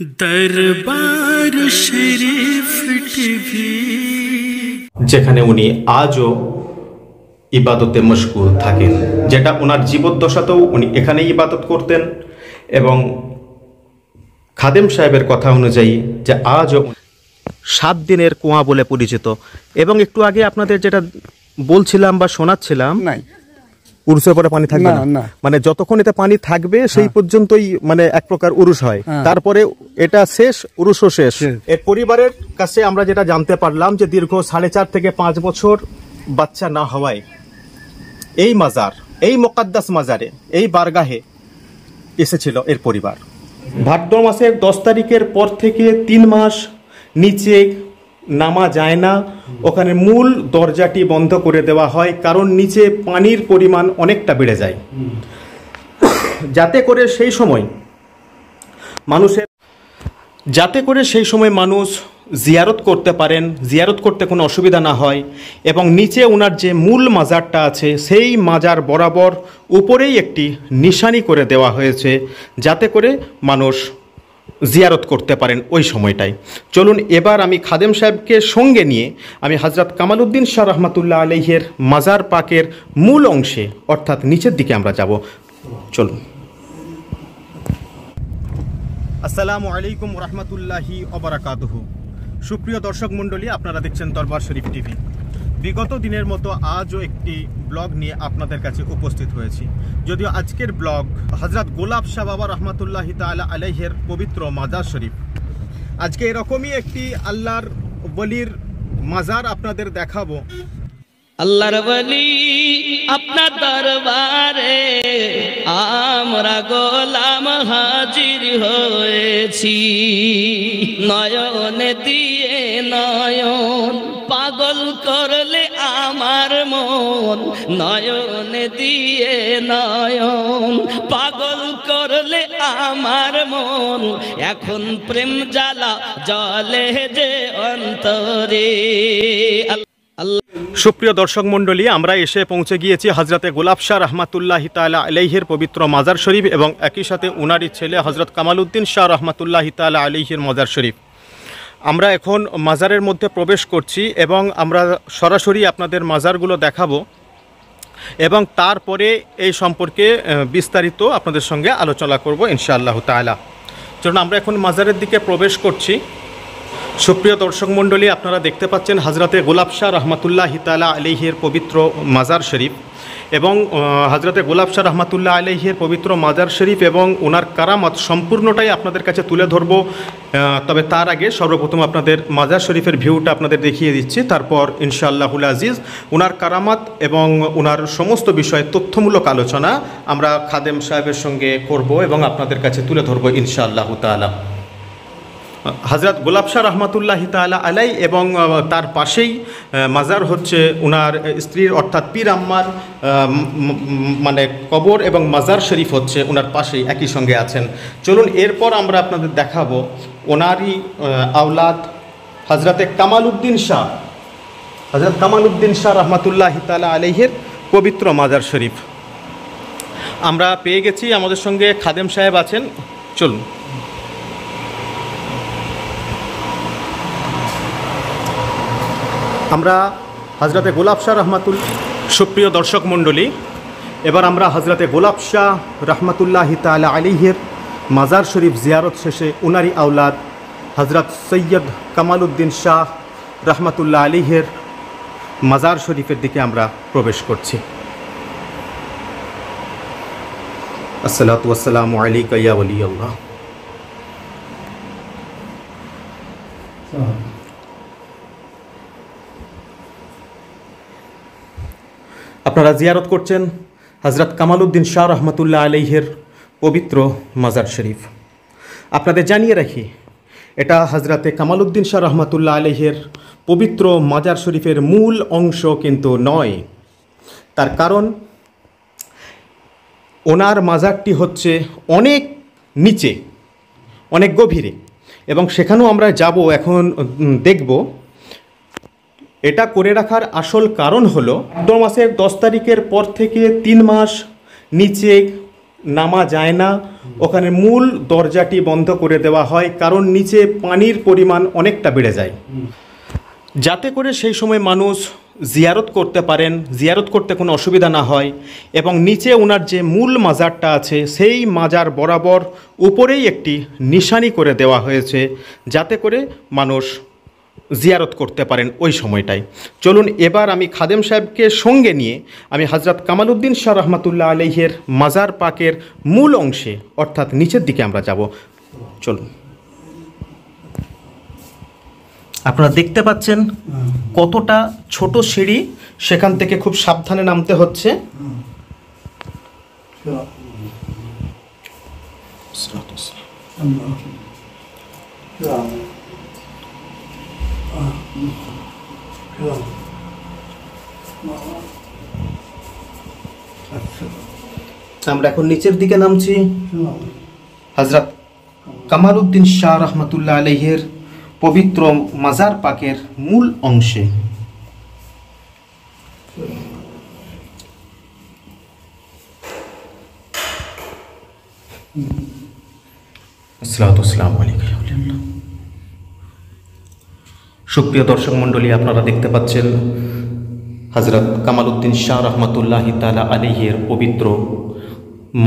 দরবার শরীফ টিভি যেখানে উনি আজও ইবাদতে মশগুল থাকেন। যেটা ওনার জীবদ্দশাতেও উনি এখানেই ইবাদত করতেন এবং খাদেম সাহেবের কথা অনুযায়ী যে আজও সাত দিনের কুয়া বলে পরিচিত। এবং একটু আগে আপনাদের যেটা বলছিলাম বা শোনাচ্ছিলাম নাই। উরুসের পরে পানি থাকবে না। মানে যতক্ষণ এতে পানি থাকবে সেই পর্যন্তই মানে এক প্রকার উরুস হয় হ্যাঁ। তারপরে এটা শেষ উরুসও শেষ শেষ। এর পরিবারের কাছে আমরা যেটা জানতে পারলাম যে দীর্ঘ সাড়ে চার থেকে পাঁচ বছর বাচ্চা না হওয়ায় এই মাজার এই মোকাদ্দাস মাজারে এই বারগাহে এসেছিল এর পরিবার ভাদ্র মাসের দশ তারিখের পর থেকে তিন মাস নিচে নামা যায় না। ওখানে মূল দরজাটি বন্ধ করে দেওয়া হয়, কারণ নিচে পানির পরিমাণ অনেকটা বেড়ে যায়। যাতে করে সেই সময় মানুষের যাতে করে সেই সময় মানুষ জিয়ারত করতে পারেন, জিয়ারত করতে কোনো অসুবিধা না হয় এবং নিচে ওনার যে মূল মাজারটা আছে, সেই মাজার বরাবর উপরেই একটি নিশানি করে দেওয়া হয়েছে, যাতে করে মানুষ জিয়ারত করতে পারেন ওই সময়টায়। চলুন এবার আমি খাদেম সাহেবকে সঙ্গে নিয়ে আমি হজরত কামালউদ্দিন শাহ রহমতুল্লাহ আলহের মাজার পাকের মূল অংশে, অর্থাৎ নিচের দিকে আমরা যাব। চলুন। আসসালামু আলাইকুম রহমতুল্লাহি অবরাকাতহ সুপ্রিয় দর্শক মণ্ডলী, আপনারা দেখছেন দরবার শরীফ টিভি। বিগত দিনের মতো আজও একটি ব্লগ নিয়ে আপনাদের কাছে উপস্থিত হয়েছি। যদিও আজকের ব্লগ হজরত গোলাপ শাহ বাবা রহমতুল্লাহি তালা আলাইহের পবিত্র মাজার শরীফ। আজকে এরকমই একটি আল্লাহর বলির মাজার আপনাদের দেখাবো। আল্লাহর বলি আপনার দরবারে আমরা গোলাম হাজির হয়েছি। নয়ন দিয়ে নয়ন পাগল করলে আমার মন নয়ন দিয়ে নয়ন। পাগল করলে আমার মন, এখন প্রেম জ্বালা জলে যে অন্তরে। সুপ্রিয় দর্শক মণ্ডলী, আমরা এসে পৌঁছে গিয়েছি হজরতে গোলাপ শাহ রহমাতুল্লাহ তালা আলহের পবিত্র মাজার শরীফ এবং একই সাথে উনারই ছেলে হজরত কামালউদ্দিন শাহ রহমাতুল্লাহ তালা আলহের মাজার শরীফ। আমরা এখন মাজারের মধ্যে প্রবেশ করছি এবং আমরা সরাসরি আপনাদের মাজারগুলো দেখাবো এবং তারপরে এই সম্পর্কে বিস্তারিত আপনাদের সঙ্গে আলোচনা করব ইনশাআল্লাহ তালা চলুন, আমরা এখন মাজারের দিকে প্রবেশ করছি। সুপ্রিয় দর্শক মণ্ডলী, আপনারা দেখতে পাচ্ছেন হজরতে গোলাপ শাহ রহমতুল্লাহ তালা আলিহের পবিত্র মাজার শরীফ এবং হজরতে গোলাপ শাহ রহমতুল্লাহ আলিহের পবিত্র মাজার শরীফ এবং ওনার কারামত সম্পূর্ণটাই আপনাদের কাছে তুলে ধরবো তবে তার আগে সর্বপ্রথম আপনাদের মাজার শরীফের ভিউটা আপনাদের দেখিয়ে দিচ্ছি। তারপর ইনশাআল্লাহুল আজিজ ওনার কারামাত এবং ওনার সমস্ত বিষয়ে তথ্যমূলক আলোচনা আমরা খাদেম সাহেবের সঙ্গে করব এবং আপনাদের কাছে তুলে ধরবো ইনশাআল্লাহ তাআলা। হজরত গোলাপ শাহ রহমতুল্লাহ তালা আলাই এবং তার পাশেই মাজার হচ্ছে ওনার স্ত্রীর অর্থাৎ পীর আম্মার মানে কবর এবং মাজার শরীফ হচ্ছে ওনার পাশেই, একই সঙ্গে আছেন। চলুন এরপর আমরা আপনাদের দেখাবো ওনারই আওলাদ হজরতে কামাল উদ্দিন শাহ। হজরত কামাল উদ্দিন শাহ রহমতুল্লাহ তালা আলাইহের পবিত্র মাজার শরীফ। আমরা পেয়ে গেছি, আমাদের সঙ্গে খাদেম সাহেব আছেন। চলুন। আমরা হজরতে গোলাপ শাহ রহমাতুল, সুপ্রিয় দর্শক মণ্ডলী, এবার আমরা হজরতে গোলাপ শাহ রহমতুল্লাহ তালা আলিহের মাজার শরীফ জিয়ারত শেষে উনারি আওলাদ হজরত সৈয়দ কামালউদ্দিন শাহ রহমতুল্লাহ আলিহের মাজার শরীফের দিকে আমরা প্রবেশ করছি। আসসালাতু আসসালামু আপনারা জিয়ারত করছেন হজরত কামালউদ্দিন শাহ রহমতুল্লাহ আলহের পবিত্র মাজার শরীফ। আপনাদের জানিয়ে রাখি, এটা হজরতে কামালউদ্দিন শাহ রহমতুল্লাহ আলহের পবিত্র মাজার শরীফের মূল অংশ কিন্তু নয়। তার কারণ, ওনার মাজারটি হচ্ছে অনেক নিচে, অনেক গভীরে। এবং সেখানেও আমরা যাব, এখন দেখব। এটা করে রাখার আসল কারণ হলো ভাদ্র মাসের দশ তারিখের পর থেকে তিন মাস নিচে নামা যায় না। ওখানে মূল দরজাটি বন্ধ করে দেওয়া হয়, কারণ নিচে পানির পরিমাণ অনেকটা বেড়ে যায়। যাতে করে সেই সময় মানুষ জিয়ারত করতে পারেন, জিয়ারত করতে কোনো অসুবিধা না হয় এবং নিচে ওনার যে মূল মাজারটা আছে, সেই মাজার বরাবর উপরেই একটি নিশানি করে দেওয়া হয়েছে, যাতে করে মানুষ জিয়ারত করতে পারেন ওই সময়টায়। চলুন এবার আমি খাদেম সাহেবকে সঙ্গে নিয়ে আমি হজরত কামালউদ্দিন শাহ রহমতুল্লাহ আলহের মাজার পাকের মূল অংশে, অর্থাৎ নিচের দিকে আমরা যাব। চলুন। আপনারা দেখতে পাচ্ছেন কতটা ছোট সিঁড়ি, সেখান থেকে খুব সাবধানে নামতে হচ্ছে। আমরা এখন নিচের দিকে নামছি। হজরত কামালউদ্দিন শাহ রহমতুল্লাহ আলহের পবিত্র মাজার পাকের মূল অংশে। আসসালাম আলাইকুম। সুপ্রিয় দর্শক মণ্ডলী, আপনারা দেখতে পাচ্ছেন হজরত কামালউদ্দিন শাহ রহমতুল্লাহ তালা আলিহের পবিত্র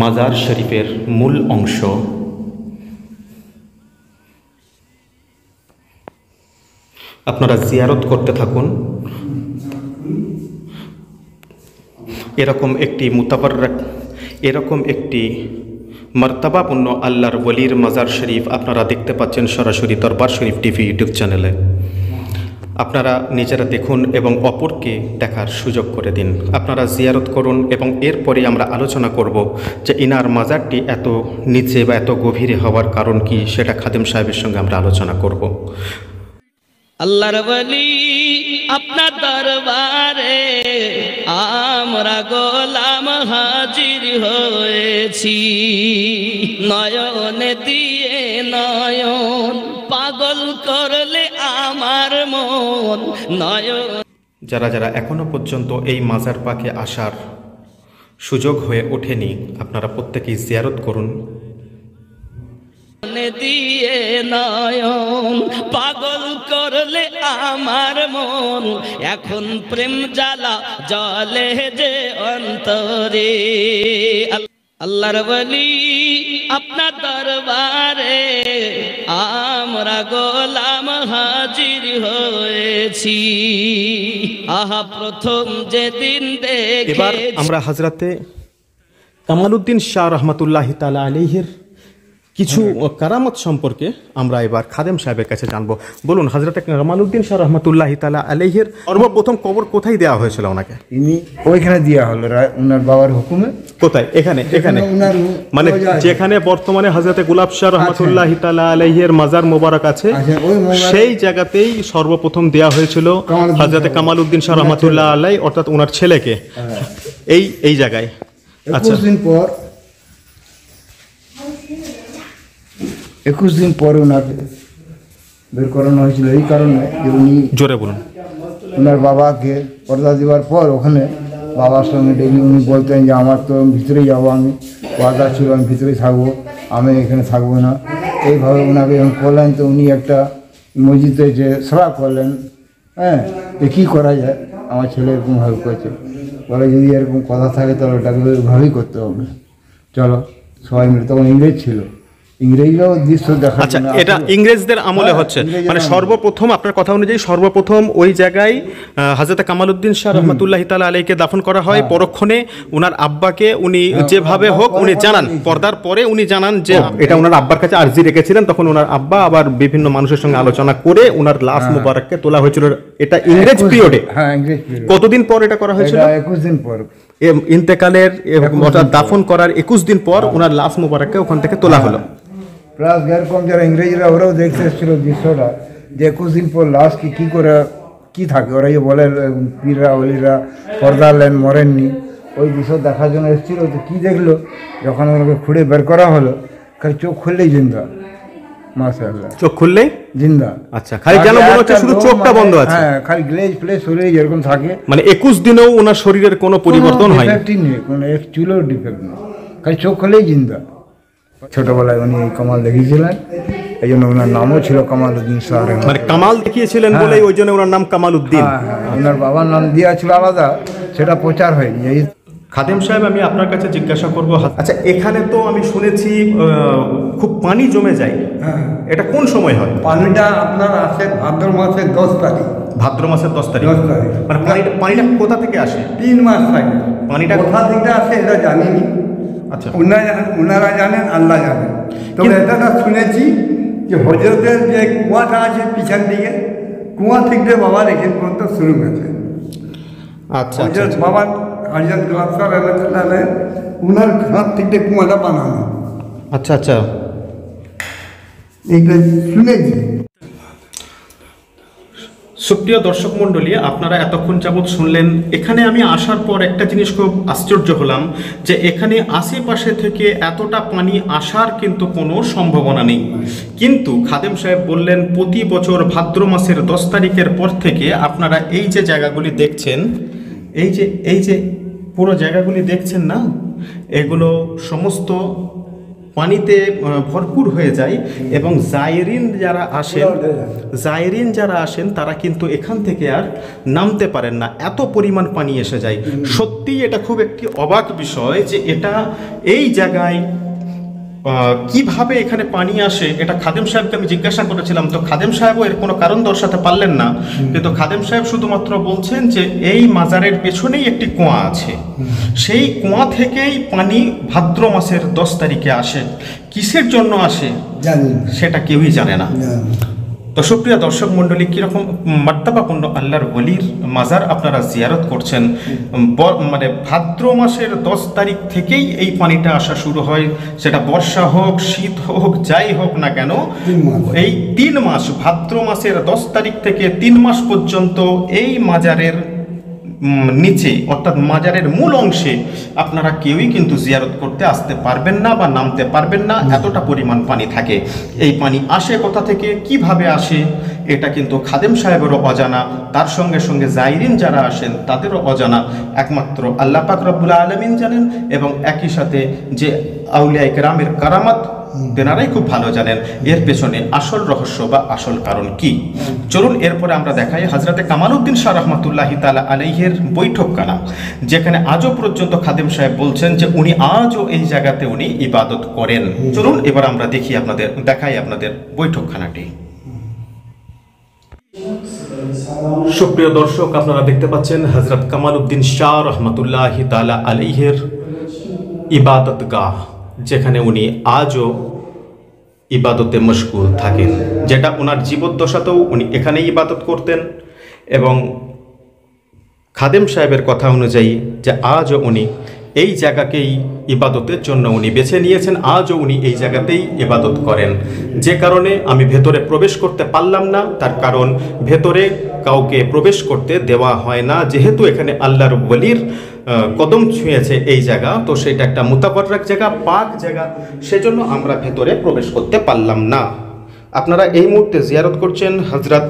মাজার শরীফের মূল অংশ। আপনারা জিয়ারত করতে থাকুন। এরকম একটি মুতাবার এরকম একটি মর্তাবাপূর্ণ আল্লাহর ওলির মাজার শরীফ আপনারা দেখতে পাচ্ছেন সরাসরি দরবার শরীফ টিভি ইউটিউব চ্যানেলে। আপনারা নিজেরা দেখুন এবং অপরকে দেখার সুযোগ করে দিন। আপনারা জিয়ারত করুন এবং এরপরে আমরা আলোচনা করব যে ইনার মাজারটি এত নিচে বা এত গভীরে হওয়ার কারণ কি সেটা খাদেম সাহেবের সঙ্গে আমরা আলোচনা করব। আল্লাহর বলি আপনার দরবারে আমরা গোলাম হাজির হয়েছি। নয়নে দিয়ে নয়ন নয়ন যারা যারা এখনও পর্যন্ত এই মাজার পাকে আসার সুযোগ হয়ে ওঠেনি আপনারা প্রত্যেকেই জিয়ারত করুন। দিয়ে নয়ন পাগল করলে আমার মন। এখন প্রেম জ্বালা জলে যে অন্তরে। আল্লাহর বলি আপনার দরবারে আমরা গোলাম হাজির হয়েছি। আহা প্রথম যেদিন দেখে আমরা হাজরাতে কামালউদ্দিন শাহ রহমতুল্লাহ তালা আলিহের কিছু কারামত সম্পর্কে আমরা এবার খাদেম সাহেবের কাছে জানব। বলুন হাজরতে কামালউদ্দিন শাহ রহমতুল্লাহ তালা আলিহের সর্বপ্রথম কবর কোথায় দেওয়া হয়েছিল ওনাকে? ইনি ওইখানে দেওয়া হলো ওনার বাবার হুকুমে। কোথায়? এখানে এখানে মানে যেখানে বর্তমানে হজরতে গুলাব শাহ রহমতুল্লাহ তালা আলাইহের মাজার মোবারক আছে আচ্ছা, সেই জায়গাতেই সর্বপ্রথম দেওয়া হয়েছিল হজরতে কামাল উদ্দিন শাহ রহমতুল্লাহ আলাই অর্থাৎ ওনার ছেলেকে। এই এই জায়গায়। আচ্ছা। দিন পর একুশ দিন পর ওনাকে বের করানো হয়েছিল। এই কারণে যে উনি জোরে বলুন। ওনার বাবাকে পর্দা দেওয়ার পর ওখানে বাবার সঙ্গে ডেলি উনি বলতেন যে আমার তো ভিতরেই যাব আমি। পর্দা ছিল আমি ভিতরেই থাকব। আমি এখানে থাকব না। এইভাবে ওনাকে যখন করলেন তো উনি একটা মসজিদে যে সভা করলেন হ্যাঁ যে কী করা যায়? আমার ছেলে এরকমভাবে করেছে। বলে যদি এরকম কথা থাকে তাহলে ওটাকে ওইভাবেই করতে হবে। চলো সবাই মিলে। তখন ইংরেজ ছিল। ইংরেজরাও দৃশ্য দেখার আচ্ছা এটা ইংরেজদের আমলে হ্যাঁ, হচ্ছে। মানে সর্বপ্রথম আপনার কথা অনুযায়ী সর্বপ্রথম ওই জায়গায় হজরত কামালউদ্দিন শাহ রহমতুল্লাহ তালা আলাইকে দাফন করা হয়। পরক্ষণে উনার আব্বাকে উনি যেভাবে হোক উনি জানান। পর্দার পরে উনি জানান যে এটা ওনার আব্বার কাছে আর্জি রেখেছিলেন। তখন ওনার আব্বা আবার বিভিন্ন মানুষের সঙ্গে আলোচনা করে ওনার লাশ মুবারককে তোলা হয়েছিল। এটা ইংরেজ পিরিয়ডে। হ্যাঁ কতদিন পর এটা করা হয়েছিল? একুশ দিন পর। ইন্তেকালের। দাফন করার একুশ দিন পর ওনার লাশ মুবারককে ওখান থেকে তোলা হলো। প্লাস এরকম যারা ইংরেজরা ওরাও দেখতে এসেছিল দৃশ্যটা যে একুশ দিন পর লাশ কি কী করে কী থাকে ওরা বলে পীররা অলিরা পর্দা লেন মরেননি ওই দৃশ্য দেখার জন্য এসেছিল তো কী দেখল যখন ওনাকে খুঁড়ে বের করা হলো খালি চোখ খুললেই জিন্দা মাশাআল্লাহ চোখ খুললেই জিন্দা আচ্ছা খালি যেন মনে হচ্ছে শুধু চোখটা বন্ধ আছে হ্যাঁ খালি গ্লেজ প্লেস শরীরে যেরকম থাকে মানে একুশ দিনেও ওনার শরীরের কোনো পরিবর্তন হয়নি ডিফেক্টই নেই কোনো চুলেও ডিফেক্ট নেই খালি চোখ খুলেই জিন্দা ছোটোবেলায় উনি এই কামাল দেখিয়েছিলেন। এই জন্য ওনার নামও ছিল কামাল উদ্দিন শাহ মানে কামাল দেখিয়েছিলেন হ্যাঁ। বলেই ওই জন্য ওনার নাম কামাল উদ্দিন হ্যাঁ হ্যাঁ। ওনার বাবার নাম দেওয়া ছিল আলাদা সেটা প্রচার হয়নি। এই খাদেম সাহেব আমি আপনার কাছে জিজ্ঞাসা করব আচ্ছা এখানে তো আমি শুনেছি আহ, খুব পানি জমে যায়। এটা কোন সময় হয়? পানিটা আপনার আসে ভাদ্র মাসের দশ তারিখ। ভাদ্র মাসের দশ তারিখ। দশ তারিখ। মানে পানিটা পানিটা কোথা থেকে আসে? তিন মাস থাকে। পানিটা- কোথা থেকে আসে এটা জানিনি। আচ্ছা। ওনারা ওনারা জানেন আল্লাহ জানেন। তবে এটা শুনেছি যে হজরতের যে কুয়াটা আছে পিছন দিকে কুয়া থেকে বাবার এখান পর্যন্ত শুরু হয়েছে। আচ্ছা হজরত বাবার হজরত গ্লাসার আলাহ উনার হাত থেকে কুয়াটা বানানো। আচ্ছা আচ্ছা। এইটা শুনেছি। সুপ্রিয় দর্শক মণ্ডলী, আপনারা এতক্ষণ যাবৎ শুনলেন, এখানে আমি আসার পর একটা জিনিস খুব আশ্চর্য হলাম, যে এখানে আশেপাশে থেকে এতটা পানি আসার কিন্তু কোনো সম্ভাবনা নেই। কিন্তু খাদেম সাহেব বললেন, প্রতি বছর ভাদ্র মাসের দশ তারিখের পর থেকে আপনারা এই যে জায়গাগুলি দেখছেন, এই যে এই যে পুরো জায়গাগুলি দেখছেন না, এগুলো সমস্ত পানিতে ভরপুর হয়ে যায় এবং জায়রিন যারা আসেন জায়রিন যারা আসেন তারা কিন্তু এখান থেকে আর নামতে পারেন না। এত পরিমাণ পানি এসে যায়। সত্যি এটা খুব একটি অবাক বিষয় যে এটা এই জায়গায় কীভাবে এখানে পানি আসে এটা খাদেম সাহেবকে আমি জিজ্ঞাসা করেছিলাম তো খাদেম সাহেবও এর কোনো কারণ দর্শাতে পারলেন না। কিন্তু খাদেম সাহেব শুধুমাত্র বলছেন যে এই মাজারের পেছনেই একটি কুয়া আছে। সেই কুয়া থেকেই পানি ভাদ্র মাসের দশ তারিখে আসে। কিসের জন্য আসে? সেটা কেউই জানে না। সুপ্রিয় দর্শক মণ্ডলী কীরকম মার্তাবাপূর্ণ আল্লাহর বলির মাজার আপনারা জিয়ারত করছেন? মানে ভাদ্র মাসের দশ তারিখ থেকেই এই পানিটা আসা শুরু হয়। সেটা বর্ষা হোক শীত হোক যাই হোক না কেন এই তিন মাস ভাদ্র মাসের দশ তারিখ থেকে তিন মাস পর্যন্ত এই মাজারের নিচে অর্থাৎ মাজারের মূল অংশে আপনারা কেউই কিন্তু জিয়ারত করতে আসতে পারবেন না বা নামতে পারবেন না এতটা পরিমাণ পানি থাকে। এই পানি আসে কোথা থেকে কীভাবে আসে এটা কিন্তু খাদেম সাহেবেরও অজানা। তার সঙ্গে সঙ্গে জাইরিন যারা আসেন তাদেরও অজানা। একমাত্র আল্লাহ পাক রব্বুল আলমিন জানেন এবং একই সাথে যে আউলিয়া ইকরামের কারামাত তেনারাই খুব ভালো জানেন এর পেছনে আসল রহস্য বা আসল কারণ কি। চলুন এরপরে আমরা দেখাই হাজরাতে কামালউদ্দিন শাহ রহমাতুল্লাহি তালা আলাইহের বৈঠকখানা যেখানে আজও পর্যন্ত খাদেম সাহেব বলছেন যে উনি আজও এই জায়গাতে উনি ইবাদত করেন। চলুন এবার আমরা দেখি আপনাদের, দেখাই আপনাদের বৈঠকখানাটি। সুপ্রিয় দর্শক, আপনারা দেখতে পাচ্ছেন হজরত কামালউদ্দিন শাহ রহমতুল্লাহ তালা আলাইহের ইবাদত গাহ যেখানে উনি আজও ইবাদতে মশগুল থাকেন। যেটা ওনার জীবদ্দশাতেও উনি এখানেই ইবাদত করতেন এবং খাদেম সাহেবের কথা অনুযায়ী যে আজও উনি এই জায়গাকেই ইবাদতের জন্য উনি বেছে নিয়েছেন। আজও উনি এই জায়গাতেই ইবাদত করেন। যে কারণে আমি ভেতরে প্রবেশ করতে পারলাম না, তার কারণ ভেতরে কাউকে প্রবেশ করতে দেওয়া হয় না। যেহেতু এখানে আল্লাহর বলির কদম ছুঁয়েছে এই জায়গা, তো সেটা একটা মুতাবর্রাক জায়গা, পাক জায়গা। সেজন্য আমরা ভেতরে প্রবেশ করতে পারলাম না। আপনারা এই মুহূর্তে জিয়ারত করছেন হজরত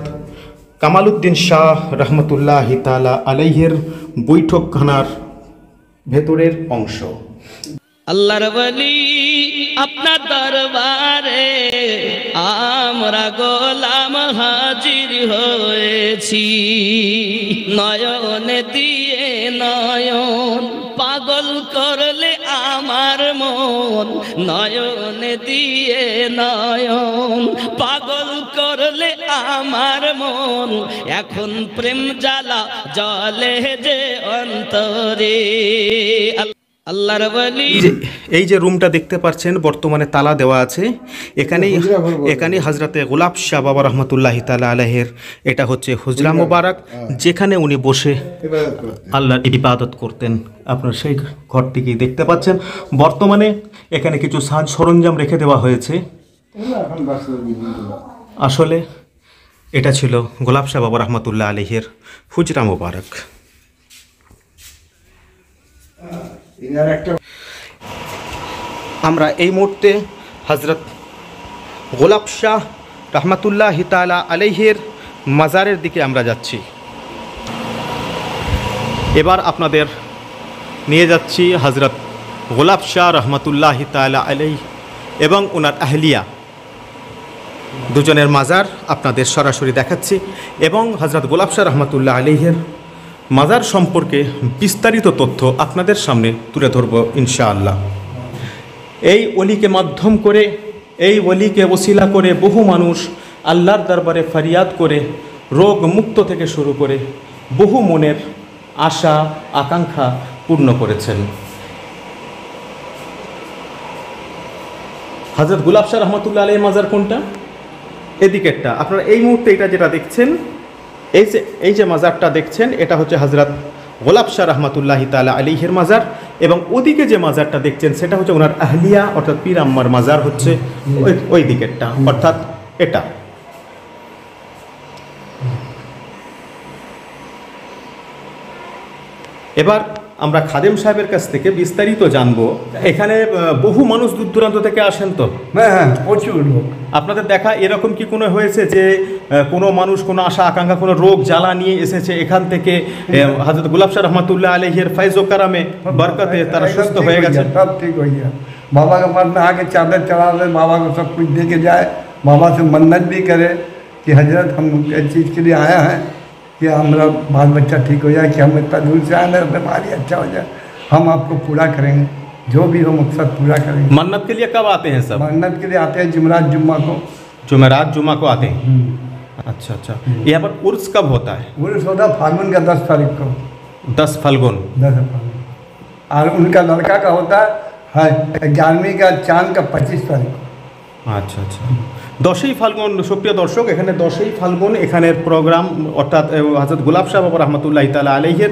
কামালউদ্দিন শাহ রহমতুল্লাহ হিতালা আলাইহের বৈঠকখানার ভেতরের অংশ। আল্লাহর বলি আপনার দরবারে, আমরা গোলাম হাজির হয়েছি। নয়ন দিয়ে নয়ন পাগল করলে মন নয়ন দিয়ে নয়ন। পাগল করলে আমার মন, এখন প্রেম জ্বালা জলে যে অন্তরে। আল্লাহর বলি এই যে রুমটা দেখতে পাচ্ছেন বর্তমানে তালা দেওয়া আছে। এখানেই। এখানে হজরতে গোলাপ শাহ বাবা রহমতুল্লাহ তালা আলহের এটা হচ্ছে হুজরা মোবারক যেখানে উনি বসে আল্লাহর ইবাদত করতেন। আপনার সেই ঘরটিকেই দেখতে পাচ্ছেন। বর্তমানে এখানে কিছু সাজ সরঞ্জাম রেখে দেওয়া হয়েছে। আসলে এটা ছিল গোলাপ শাহ বাবা রহমতুল্লাহ আলহের হুজরা মোবারক। একটা আমরা এই মুহূর্তে হজরত গোলাপ শাহ রহমতুল্লাহ তালা আলাইহের মাজারের দিকে আমরা যাচ্ছি। এবার আপনাদের নিয়ে যাচ্ছি হজরত গোলাপ শাহ রহমতুল্লাহ তালা আলাই এবং ওনার আহলিয়া। দুজনের মাজার আপনাদের সরাসরি দেখাচ্ছি এবং হজরত গোলাপ শাহ রহমতুল্লাহ আলিহের মাজার সম্পর্কে বিস্তারিত তথ্য আপনাদের সামনে তুলে ধরব ইনশাআল্লাহ। এই অলিকে মাধ্যম করে, এই অলিকে ওসিলা করে বহু মানুষ আল্লাহর দরবারে ফরিয়াদ করে, রোগ মুক্ত থেকে শুরু করে বহু মনের আশা, আকাঙ্ক্ষা পূর্ণ করেছেন। হজরত গুলাব শাহ রহমতুল্লাহ আলী মাজার কোনটা? এদিকেরটা। আপনারা এই মুহূর্তে এটা যেটা দেখছেন, এই যে এই যে মাজারটা দেখছেন, এটা হচ্ছে হজরত গোলাপ শাহ রহমতুল্লাহি তালা আলিহের মাজার। এবং ওদিকে যে মাজারটা দেখছেন সেটা হচ্ছে ওনার আহলিয়া অর্থাৎ পীর আম্মার মাজার হচ্ছে ওই ওই দিকেরটা অর্থাৎ এটা। এবার আমরা খাদেম সাহেবের কাছ থেকে বিস্তারিত জানবো এখানে আহ, বহু মানুষ দূর দূরান্ত থেকে আসেন তো হ্যাঁ হ্যাঁ প্রচুর লোক আপনাদের দেখা এরকম কি কোনো হয়েছে যে আহ, কোনো মানুষ কোনো আশা আকাঙ্ক্ষা কোনো রোগ জ্বালা নিয়ে এসেছে এখান থেকে হাজরত গুলাব শাহ রহমতুল্লাহ আলহের ফাইজ ও কারামে বরকতে তারা एकदम সুস্থ ठीक হয়ে हो গেছে गया, सब ठीक हो गया बाबा के पास में आके चादर चढ़ा दे बाबा को सब कुछ दे के जाए बाबा से मन्नत भी करे कि हजरत हम इस चीज़ के लिए आया है कि हमारा बाल बच्चा ठीक हो जाए कि हम इतना दूर से आए हैं बीमारी अच्छा हो जाए हम आपको पूरा करेंगे जो भी हो मकसद पूरा करेंगे। मन्नत के लिए कब आते हैं सब? मन्नत के लिए आते हैं जुमरात जुम्मा को। जुमेरात जुमा को आते हैं? अच्छा अच्छा। यहाँ पर उर्स कब होता है? वो सौदा फागुन का दस तारीख को। दस फाल्गुन। दस फागुन और उनका लड़का का होता है ग्यारहवीं का चाँद का पच्चीस तारीख को। আচ্ছা আচ্ছা। দশই ফাল্গুন সুপ্রিয় দর্শক এখানে দশই ফাল্গুন এখানের প্রোগ্রাম অর্থাৎ হাজরত গুলাব সাহেব বাবা রহমতুল্লাহ তালা আলহের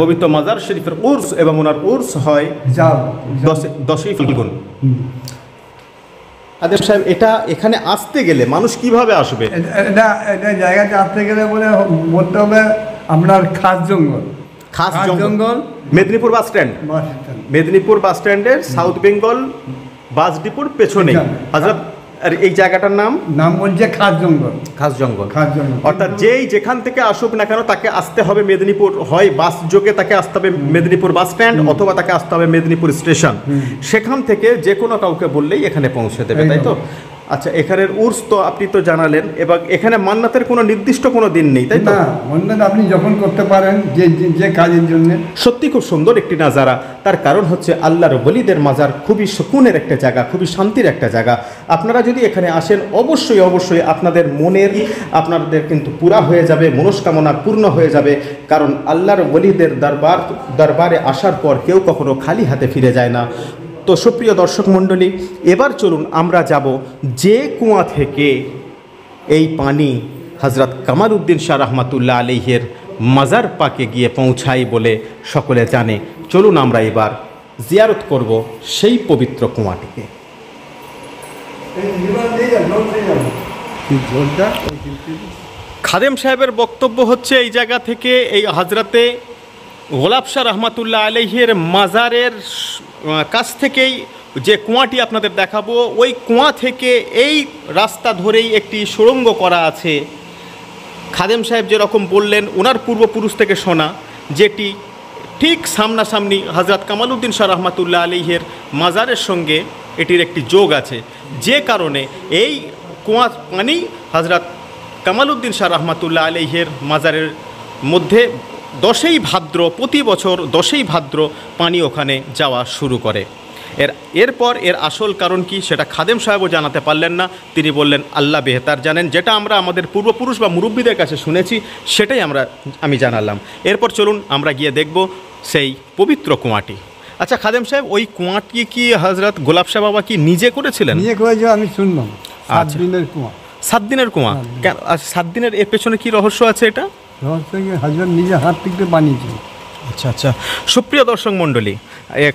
পবিত্র মাজার শরীফের উর্স এবং ওনার উর্স হয় দশই দশই ফাল্গুন। আদেব সাহেব এটা এখানে আসতে গেলে মানুষ কীভাবে আসবে? এটা এটা জায়গাতে আসতে গেলে বলে বলতে হবে আপনার খাস জঙ্গল। খাস জঙ্গল। Medinipur bus stand. Medinipur bus স্ট্যান্ডের সাউথ বেঙ্গল বাস ডিপোর পেছনে। আর এই জায়গাটার নাম? নাম বলছে খাস জঙ্গল। খাস জঙ্গল। খাস জঙ্গল। অর্থাৎ যেই যেখান থেকে আসুক না কেন তাকে আসতে হবে মেদিনীপুর। হয় বাস যোগে তাকে আসতে হবে মেদিনীপুর বাস স্ট্যান্ড অথবা তাকে আসতে হবে মেদিনীপুর স্টেশন। সেখান থেকে যে কোনো কাউকে বললেই এখানে পৌঁছে দেবে তাই তো? আচ্ছা এখানের উর্স তো আপনি তো জানালেন এবং এখানে মান্নাতের কোনো নির্দিষ্ট কোনো দিন নেই তাই না অন্যান্য আপনি যখন করতে পারেন যে যে- যে কাজের জন্য। সত্যি খুব সুন্দর একটি নাজারা। তার কারণ হচ্ছে আল্লাহর বলিদের মাজার খুবই সুকুনের একটা জায়গা খুবই শান্তির একটা জায়গা। আপনারা যদি এখানে আসেন অবশ্যই অবশ্যই আপনাদের মনের আপনাদের কিন্তু পুরা হয়ে যাবে মনস্কামনা পূর্ণ হয়ে যাবে। কারণ আল্লাহর বলিদের দরবার দরবারে আসার পর কেউ কখনো খালি হাতে ফিরে যায় না। তো সুপ্রিয় দর্শক মণ্ডলী এবার চলুন আমরা যাব যে কুয়া থেকে এই পানি হজরত কামাল উদ্দিন শাহ রহমাতুল্লাহ আলিহের মাজার পাকে গিয়ে পৌঁছাই বলে সকলে জানে। চলুন আমরা এবার জিয়ারত করব সেই পবিত্র কুয়াটিকে। খাদেম সাহেবের বক্তব্য হচ্ছে এই জায়গা থেকে এই হজরতে গোলাপ শাহ রহমাতুল্লাহ আলহের মাজারের কাছ থেকেই যে কুয়াটি আপনাদের দেখাবো, ওই কুয়া থেকে এই রাস্তা ধরেই একটি সুড়ঙ্গ করা আছে। খাদেম সাহেব যেরকম বললেন ওনার পূর্বপুরুষ থেকে শোনা, যেটি ঠিক সামনাসামনি হজরত কামালউদ্দিন শাহ রহমাতুল্লাহ আলিহের মাজারের সঙ্গে এটির একটি যোগ আছে। যে কারণে এই কুয়া পানি হজরত কামালউদ্দিন শাহ রহমাতুল্লাহ আলিহের মাজারের মধ্যে দশই ভাদ্র প্রতি বছর দশই ভাদ্র পানি ওখানে যাওয়া শুরু করে। এর এরপর এর আসল কারণ কি সেটা খাদেম সাহেবও জানাতে পারলেন না। তিনি বললেন আল্লাহ বেহতার জানেন। যেটা আমরা আমাদের পূর্বপুরুষ বা মুরব্বীদের কাছে শুনেছি সেটাই আমরা আমি জানালাম। এরপর চলুন আমরা গিয়ে দেখব সেই পবিত্র কুয়াটি। আচ্ছা খাদেম সাহেব ওই কুয়াটি কি হজরত গোলাপ সাহেব বাবা কি নিজে করেছিলেন? নিজে করেছে আমি শুনলাম। সাত আচ্ছা। দিনের কুয়া। সাত দিনের কুয়া? সাত দিনের এর পেছনে কি রহস্য আছে এটা? নিজে হাত থেকে বানিয়েছে। আচ্ছা আচ্ছা। সুপ্রিয় দর্শক মণ্ডলী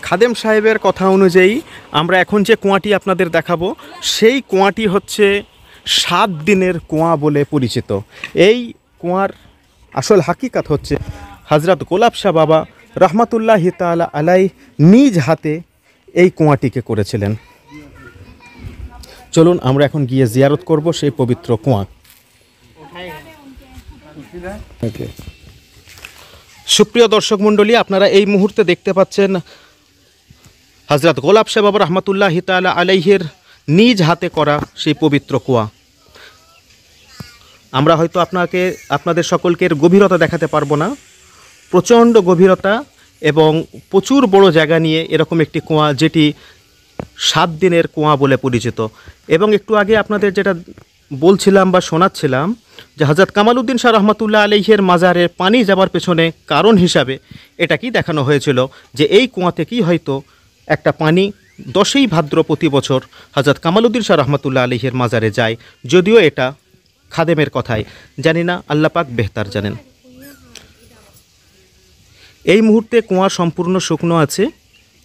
খাদেম সাহেবের কথা অনুযায়ী আমরা এখন যে কুয়াটি আপনাদের দেখাবো, সেই কুয়াটি হচ্ছে সাত দিনের কুয়া বলে পরিচিত। এই কুয়ার আসল হাকিকাত হচ্ছে হজরত গোলাপ শাহ বাবা রহমাতুল্লাহ তালা আলাই নিজ হাতে এই কুয়াটিকে করেছিলেন। চলুন, আমরা এখন গিয়ে জিয়ারত করব সেই পবিত্র কুয়া। সুপ্রিয় দর্শক মণ্ডলী আপনারা এই মুহূর্তে দেখতে পাচ্ছেন হজরত গোলাপ সাহেব বাবা রহমতুল্লাহ তালা আলাইহের নিজ হাতে করা সেই পবিত্র কুয়া। আমরা হয়তো আপনাকে আপনাদের সকলকে এর গভীরতা দেখাতে পারব না। প্রচণ্ড গভীরতা এবং প্রচুর বড় জায়গা নিয়ে এরকম একটি কুয়া যেটি সাত দিনের কুয়া বলে পরিচিত। এবং একটু আগে আপনাদের যেটা বলছিলাম বা শোনাচ্ছিলাম যে হজরত কামালউদ্দিন শাহ রহমতুল্লাহ আলহের মাজারে পানি যাবার পেছনে কারণ হিসাবে এটাকেই দেখানো হয়েছিল যে এই কুয়া থেকেই হয়তো একটা পানি দশই ভাদ্র প্রতি বছর হজরত কামালউদ্দিন শাহ রহমতুল্লাহ আলহের মাজারে যায়, যদিও এটা খাদেমের কথাই। জানি না আল্লাপাক বেহতার জানেন। এই মুহূর্তে কুয়া সম্পূর্ণ শুকনো আছে,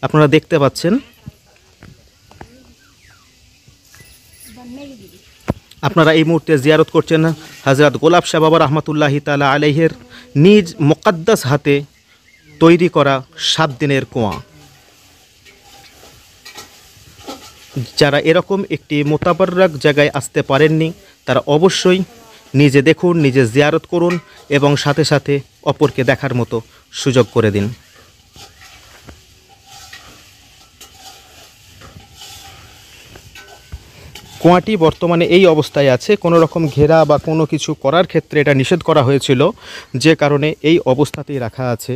আপনারা দেখতে পাচ্ছেন। আপনারা এই মুহূর্তে জিয়ারত করছেন হজরত গোলাপ শাহ বাবা রহমতুল্লাহি তালা আলহের নিজ মোকাদ্দাস হাতে তৈরি করা সাত দিনের কুয়া। যারা এরকম একটি মোতাবরক জায়গায় আসতে পারেননি, তারা অবশ্যই নিজে দেখুন, নিজে জিয়ারত করুন এবং সাথে সাথে অপরকে দেখার মতো সুযোগ করে দিন। কুয়াটি বর্তমানে এই অবস্থায় আছে। কোনো রকম ঘেরা বা কোনো কিছু করার ক্ষেত্রে এটা নিষেধ করা হয়েছিল। যে কারণে এই অবস্থাতেই রাখা আছে।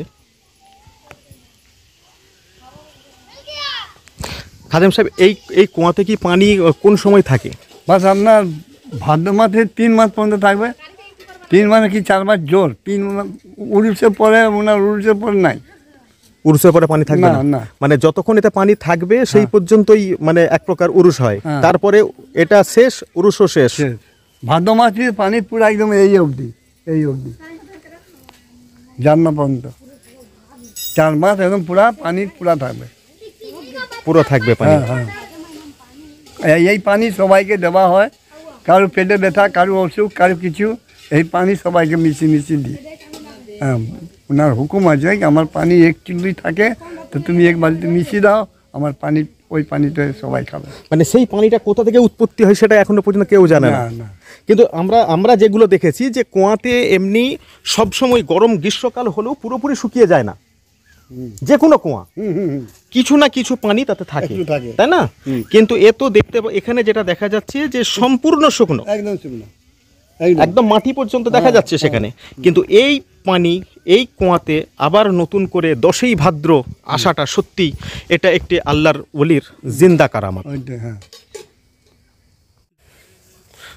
খাদেম সাহেব, এই এই কুয়াতে কি পানি কোন সময় থাকে? বাস আপনার ভাদ্র মাসে তিন মাস পর্যন্ত থাকবে। তিন মাসে কি চার মাস জোর? তিন উড়িষ্যা পরে ওনার উড়িষ্যা পরে নাই। উরুসের পরে পানি থাকবে না। মানে যতক্ষণ এটা পানি থাকবে সেই পর্যন্তই মানে এক প্রকার উরুস হয়। হ্যাঁ। তারপরে এটা শেষ উরুসও শেষ। ভাদ্র মাসে পানি পুরো একদম এই অবধি এই অবধি। জান্না পর্যন্ত। চার মাস একদম পুরা পানি পুরা থাকবে। পুরো থাকবে পানি। হ্যাঁ হ্যাঁ। এই- এই পানি সবাইকে দেওয়া হয়। কারও পেটে ব্যথা কারও অসুখ কারও কিছু এই পানি সবাইকে মিশিয়ে মিশিয়ে দিই। হ্যাঁ। ওনার হুকুম আছে আমার পানি এক চুল্লি থাকে তো তুমি এক বালতি মিশিয়ে দাও আমার পানি ওই পানিতে সবাই খাবে। মানে সেই পানিটা কোথা থেকে উৎপত্তি হয় সেটা এখনও পর্যন্ত কেউ জানে না। কিন্তু আমরা আমরা যেগুলো দেখেছি যে কুয়াতে এমনি সবসময় গরম গ্রীষ্মকাল হলেও পুরোপুরি শুকিয়ে যায় না। যে কোনো কুয়া। হুম হুম হুম। কিছু না কিছু পানি তাতে থাকে। তাই না? কিন্তু এ তো দেখতে এখানে যেটা দেখা যাচ্ছে যে সম্পূর্ণ শুকনো। একদম শুকনো। একদম মাটি পর্যন্ত দেখা যাচ্ছে সেখানে। কিন্তু এই পানি এই কুয়াতে আবার নতুন করে দশই ভাদ্র আসাটা সত্যি এটা একটি আল্লাহর ওলির জিন্দা কারামাত। হ্যাঁ।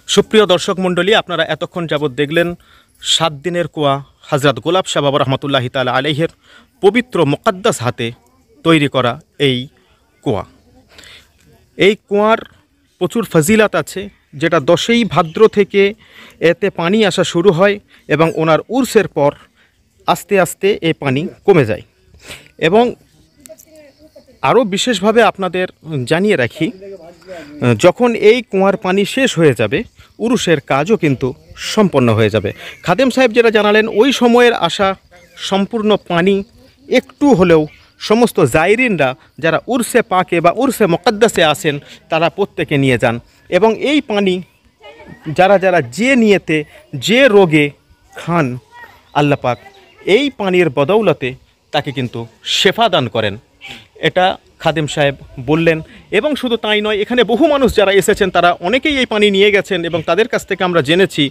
সুপ্রিয় দর্শক মণ্ডলী আপনারা এতক্ষণ যাবৎ দেখলেন সাত দিনের কুয়া হজরত গোলাপ শাহ বাবা রহমতুল্লাহ তালা আলহের পবিত্র মোকাদ্দাস হাতে তৈরি করা এই কুয়া। এই কুয়ার প্রচুর ফজিলাত আছে যেটা দশই ভাদ্র থেকে এতে পানি আসা শুরু হয় এবং ওনার উর্সের পর আস্তে আস্তে এই পানি কমে যায়। এবং আরও বিশেষভাবে আপনাদের জানিয়ে রাখি, যখন এই কুয়ার পানি শেষ হয়ে যাবে উরুষের কাজও কিন্তু সম্পন্ন হয়ে যাবে। খাদেম সাহেব যেটা জানালেন, ওই সময়ের আসা সম্পূর্ণ পানি একটু হলেও সমস্ত জাইরিনরা যারা উর্সে পাকে বা উর্সে মকদ্দাসে আসেন, তারা প্রত্যেকে নিয়ে যান। এবং এই পানি যারা যারা যে নিয়েতে, যে রোগে খান আল্লাপাক এই পানির বদৌলতে তাকে কিন্তু শেফা দান করেন। এটা খাদেম সাহেব বললেন। এবং শুধু তাই নয়, এখানে বহু মানুষ যারা এসেছেন, তারা অনেকেই এই পানি নিয়ে গেছেন এবং তাদের কাছ থেকে আমরা জেনেছি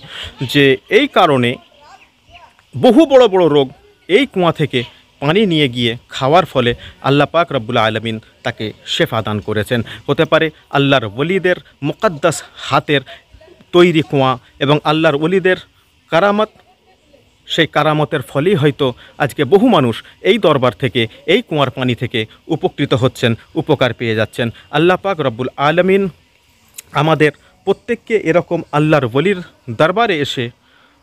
যে এই কারণে বহু বড় বড় রোগ এই কুয়া থেকে পানি নিয়ে গিয়ে খাওয়ার ফলে আল্লাহ পাক রব্বুল আলমিন তাকে শেফা দান করেছেন। হতে পারে আল্লাহর ওলিদের মুকাদ্দাস হাতের তৈরি কুয়া এবং আল্লাহর ওলিদের কারামত, সেই কারামতের ফলেই হয়তো আজকে বহু মানুষ এই দরবার থেকে, এই কুয়ার পানি থেকে উপকৃত হচ্ছেন, উপকার পেয়ে যাচ্ছেন। আল্লাহ পাক রব্বুল আলমিন আমাদের প্রত্যেককে এরকম আল্লাহর বলির দরবারে এসে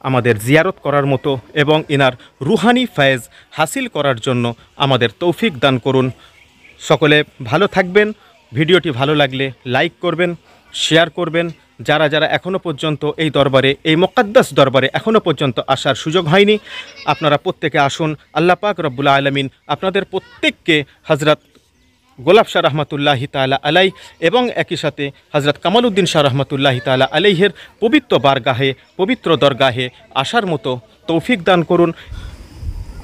আমাদের জিয়ারত করার মতো এবং ইনার রুহানি ফায়েজ হাসিল করার জন্য আমাদের তৌফিক দান করুন। সকলে ভালো থাকবেন। ভিডিওটি ভালো লাগলে লাইক করবেন, শেয়ার করবেন। যারা যারা এখনও পর্যন্ত এই দরবারে, এই মোকাদ্দাস দরবারে এখনও পর্যন্ত আসার সুযোগ হয়নি, আপনারা প্রত্যেকে আসুন। আল্লাহ পাক রব্বুল আলমিন আপনাদের প্রত্যেককে হজরত গোলাপ শাহ রহমতুল্লাহি তালা আলাই এবং একই সাথে হজরত কামালউদ্দিন শাহ রহমতুল্লাহি তালা আলাইহের পবিত্র বারগাহে, পবিত্র দরগাহে আসার মতো তৌফিক দান করুন।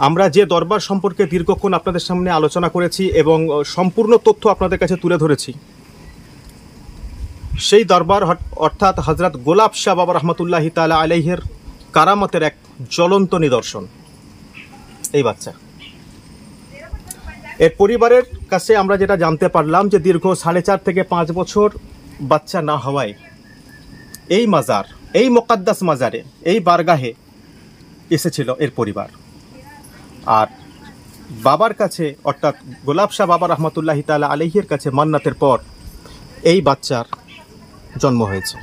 আমরা যে দরবার সম্পর্কে দীর্ঘক্ষণ আপনাদের সামনে আলোচনা করেছি এবং সম্পূর্ণ তথ্য আপনাদের কাছে তুলে ধরেছি, সেই দরবার অর্থাৎ হজরত গোলাপ শাহ বাবা রহমতুল্লাহ তালা আলাইহের কারামতের এক জ্বলন্ত নিদর্শন। এই বাচ্চা। এর পরিবারের কাছে আমরা যেটা জানতে পারলাম যে দীর্ঘ সাড়ে চার থেকে পাঁচ বছর বাচ্চা না হওয়ায় এই মাজার, এই মোকাদ্দাস মাজারে, এই বারগাহে এসেছিল এর পরিবার। আর বাবার কাছে, অর্থাৎ গোলাপ শাহ বাবা রহমতুল্লাহ তালা আলহির কাছে মান্নাতের পর এই বাচ্চার জন্ম হয়েছে।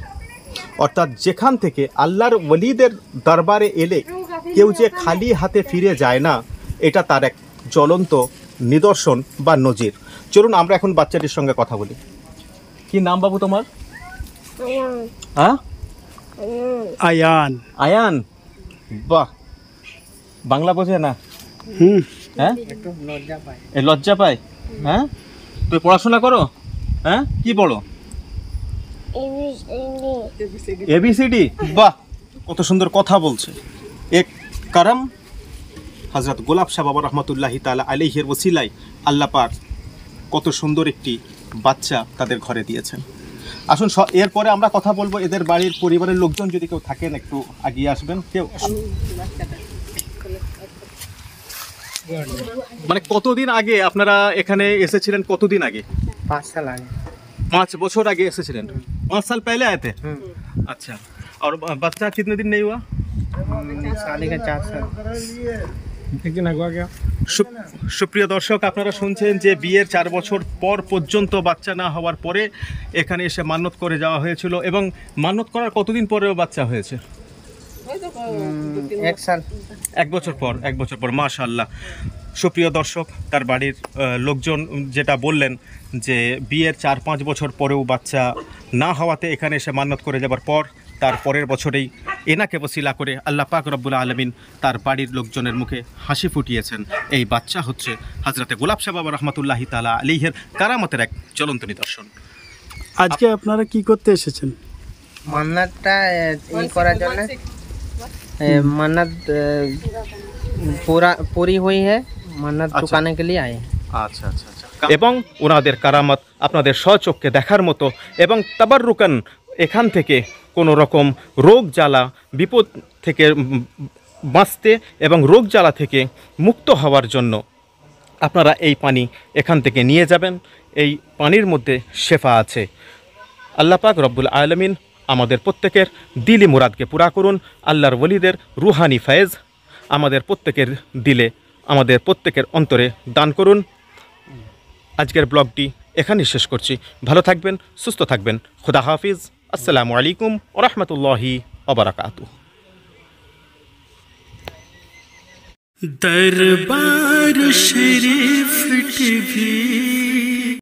অর্থাৎ যেখান থেকে আল্লাহর ওলিদের দরবারে এলে কেউ যে খালি হাতে ফিরে যায় না, এটা তার এক জ্বলন্ত নিদর্শন বা নজির। চলুন আমরা এখন বাচ্চাটির সঙ্গে কথা বলি। কি নাম বাবু তোমার? হ্যাঁ? আয়ান। আয়ান? বাহ। বাংলা বোঝে না? হুম। হ্যাঁ? এ লজ্জা পায়? হ্যাঁ? তুই পড়াশোনা করো? হ্যাঁ? কি পড়ো? এবিসিডি। বাহ! কত সুন্দর কথা বলছে। এক কারাম? হজরত গোলাপ শাহ বাবা রহমতুল্লাহ তালা আলিহের ওসিলাই আল্লাহ পাক কত সুন্দর একটি বাচ্চা তাদের ঘরে দিয়েছেন আসুন স- এরপরে আমরা কথা বলবো এদের বাড়ির পরিবারের লোকজন যদি কেউ থাকেন একটু আগিয়ে আসবেন কেউ মানে কতদিন আগে আপনারা এখানে এসেছিলেন কতদিন আগে पाँच साल आगे पाँच बछर आगे एसेसिडेंट पाँच साल पहले आए थे अच्छा और ब- बच्चा कितने दिन नहीं हुआ शादी का चार साल সুপ্রিয় দর্শক আপনারা শুনছেন যে বিয়ের চার বছর পর পর্যন্ত বাচ্চা না হওয়ার পরে এখানে এসে মান্যত করে যাওয়া হয়েছিল এবং মান্যত করার কতদিন পরেও বাচ্চা হয়েছে? এক বছর পর এক বছর পর মাশাল্লাহ সুপ্রিয় দর্শক তার বাড়ির লোকজন যেটা বললেন যে বিয়ের চার পাঁচ বছর পরেও বাচ্চা না হওয়াতে এখানে এসে মান্যত করে যাবার পর তার পরের বছরেই এনাকে বসিলা করে আল্লাহ পাক রব্বুল আলমিন তার বাড়ির লোকজনের মুখে হাসি ফুটিয়েছেন। এই বাচ্চা হচ্ছে হাজরাতে গোলাপ সাহেব রহমতুল্লাহি তালা আলিহের কারামতের এক চলন্ত নিদর্শন। আজকে আপনারা কি করতে এসেছেন? মান্নাতটা এই করার জন্য মান্নাত পুরা পুরি হই হ্যাঁ মান্নাত আচ্ছা। দোকানে কে লিয়ে আয়ে। আচ্ছা আচ্ছা আচ্ছা। এবং ওনাদের কারামত আপনাদের সচক্ষে দেখার মতো এবং তাবাররুকান এখান থেকে কোনো রকম রোগ জ্বালা, বিপদ থেকে বাঁচতে এবং রোগ জ্বালা থেকে মুক্ত হওয়ার জন্য আপনারা এই পানি এখান থেকে নিয়ে যাবেন। এই পানির মধ্যে শেফা আছে। আল্লাহ পাক রব্বুল আলমিন আমাদের প্রত্যেকের দিলি মুরাদকে পুরা করুন। আল্লাহর ওলিদের রুহানি ফায়েজ আমাদের প্রত্যেকের দিলে, আমাদের প্রত্যেকের অন্তরে দান করুন। আজকের ব্লগটি এখানেই শেষ করছি। ভালো থাকবেন, সুস্থ থাকবেন। খুদা হাফিজ। السلام عليكم ورحمة الله وبركاته. دربار شريف تبي